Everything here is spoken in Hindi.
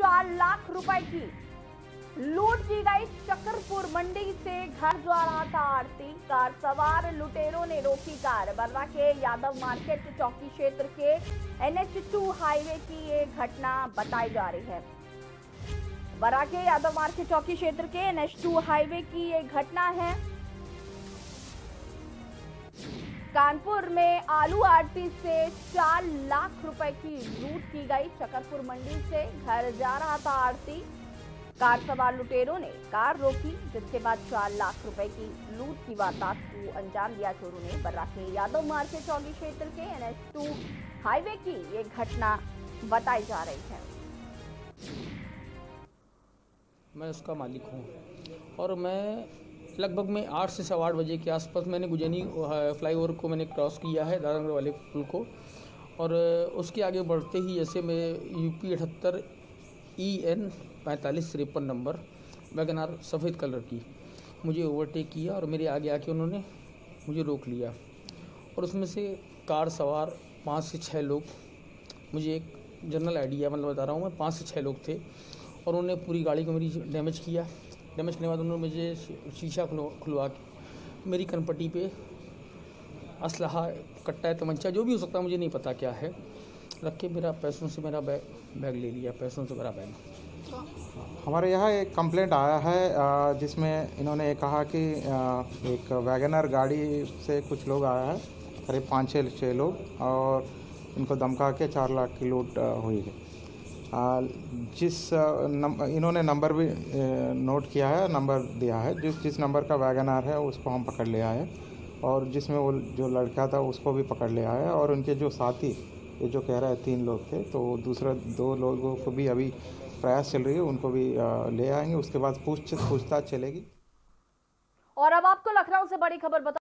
चार लाख रुपए की। लूट की गई चक्रपुर मंडी से घर रहा था आरती कार सवार लुटेरों ने रोकी कार। बर्रा के यादव मार्केट चौकी क्षेत्र के एनएच टू हाईवे की ये घटना बताई जा रही है। बर्रा के यादव मार्केट चौकी क्षेत्र के एनएच टू हाईवे की ये घटना है। कानपुर में आलू आरती से चार लाख रुपए की लूट की गई। चकरपुर मंडी से घर जा रहा था आरती। कार सवार लुटेरों ने कार रोकी, जिसके बाद चार लाख रुपए की लूट की वारदात को अंजाम दिया। चोरों ने बर्रा के यादव मार्केट चौकी क्षेत्र के एनएच टू हाईवे की ये घटना बताई जा रही है। मैं उसका मालिक हूँ और मैं लगभग मैं आठ से सवा आठ बजे के आसपास मैंने गुजनी फ्लाईओवर को मैंने क्रॉस किया है दादरगढ़ वाले पुल को। और, उसके आगे बढ़ते ही जैसे मैं यूपी अठहत्तर ई एन पैंतालीस तिरपन नंबर, वैगनार सफ़ेद कलर की, मुझे ओवरटेक किया और मेरे आगे आके उन्होंने मुझे रोक लिया। और उसमें से कार सवार पाँच से छः लोग, मुझे एक जनरल आइडिया मतलब बता रहा हूँ मैं, पाँच से छः लोग थे और उन्होंने पूरी गाड़ी को मेरी डैमेज किया। डैमेज करने के बाद उन्होंने मुझे शीशा खुलवा के, मेरी कनपट्टी पे असलहा कट्टा तमंचा, जो भी हो सकता है, मुझे नहीं पता क्या है। रख के मेरा पैसों से मेरा बैग बैग ले लिया, पैसों से मेरा बैग। हमारे यहाँ एक कंप्लेंट आया है जिसमें इन्होंने कहा कि एक वैगनर गाड़ी से कुछ लोग आया है, करीब पाँच छः छः लोग, और इनको धमका के चार लाख की लूट हुई है। जिस नम, इन्होंने नंबर भी नोट किया है नंबर दिया है जिस जिस नंबर का वैगनार है उसको हम पकड़ ले आए और जिसमें वो जो लड़का था उसको भी पकड़ ले आए और उनके जो साथी ये जो कह रहा है तीन लोग थे तो दूसरा दो लोगों को भी अभी प्रयास चल रही है उनको भी ले आएँगे। उसके बाद पूछ पूछताछ चलेगी। और अब आपको लखनऊ से बड़ी खबर बता